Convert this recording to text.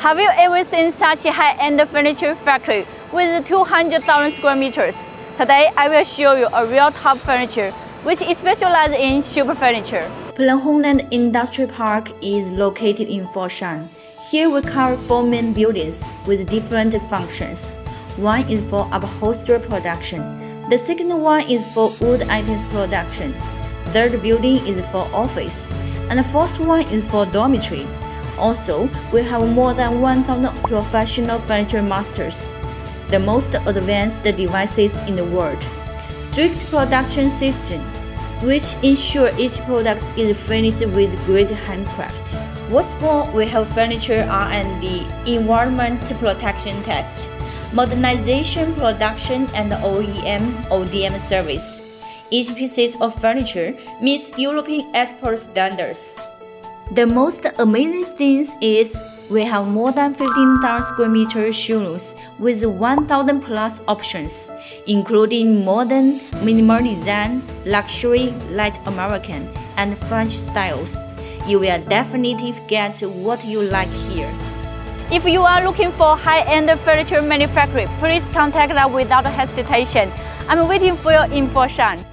Have you ever seen such a high-end furniture factory with 200,000 square meters? Today, I will show you a real top furniture which is specialized in super furniture. Homeland Industrial Park is located in Foshan. Here we cover four main buildings with different functions. One is for upholstery production. The second one is for wood items production. Third building is for office. And the fourth one is for dormitory. Also, we have more than 1,000 professional furniture masters, the most advanced devices in the world, strict production system, which ensure each product is finished with great handcraft. What's more, we have furniture R&D, environment protection test, modernization production and OEM ODM service. Each piece of furniture meets European export standards. The most amazing thing is we have more than 15,000 square meter showrooms with 1,000 plus options, including modern, minimal design, luxury, light American, and French styles. You will definitely get what you like here. If you are looking for high-end furniture manufacturing, please contact us without hesitation. I'm waiting for your in Foshan.